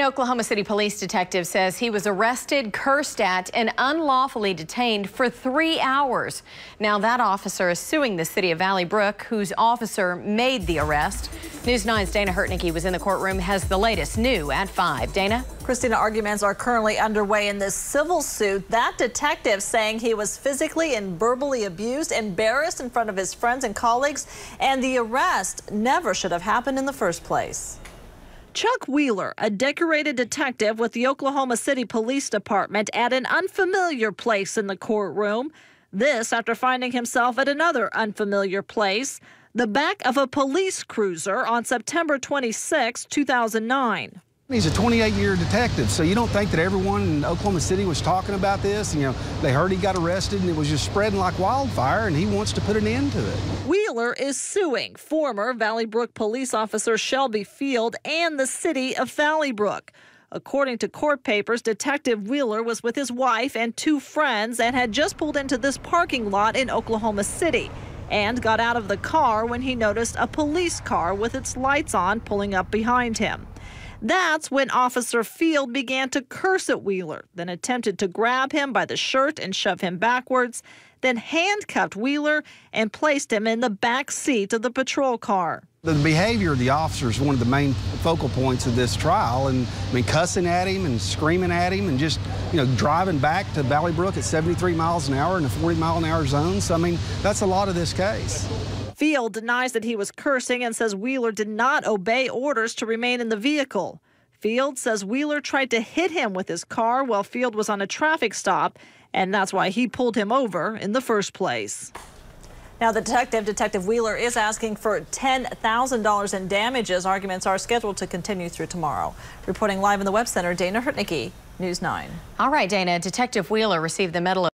An Oklahoma City police detective says he was arrested, cursed at, and unlawfully detained for three hours. Now that officer is suing the city of Valley Brook, whose officer made the arrest. News 9's Dana Hertneky was in the courtroom, has the latest new at 5. Dana? Christina, arguments are currently underway in this civil suit. That detective saying he was physically and verbally abused, embarrassed in front of his friends and colleagues, and the arrest never should have happened in the first place. Chuck Wheeler, a decorated detective with the Oklahoma City Police Department, at an unfamiliar place in the courtroom. This after finding himself at another unfamiliar place, the back of a police cruiser on September 26, 2009. He's a 28-year detective, so you don't think that everyone in Oklahoma City was talking about this. You know, they heard he got arrested and it was just spreading like wildfire, and he wants to put an end to it. Wheeler is suing former Valley Brook police officer Shelby Field and the city of Valley Brook. According to court papers, Detective Wheeler was with his wife and two friends and had just pulled into this parking lot in Oklahoma City and got out of the car when he noticed a police car with its lights on pulling up behind him. That's when Officer Field began to curse at Wheeler, then attempted to grab him by the shirt and shove him backwards, then handcuffed Wheeler and placed him in the back seat of the patrol car. The behavior of the officer is one of the main focal points of this trial, and I mean, cussing at him and screaming at him, and just you know driving back to Valley Brook at 73 miles an hour in a 40 mile an hour zone. So I mean, that's a lot of this case. Field denies that he was cursing and says Wheeler did not obey orders to remain in the vehicle. Field says Wheeler tried to hit him with his car while Field was on a traffic stop, and that's why he pulled him over in the first place. Now, the detective, Detective Wheeler, is asking for $10,000 in damages. Arguments are scheduled to continue through tomorrow. Reporting live in the Web Center, Dana Hertneky, News 9. All right, Dana. Detective Wheeler received the Medal of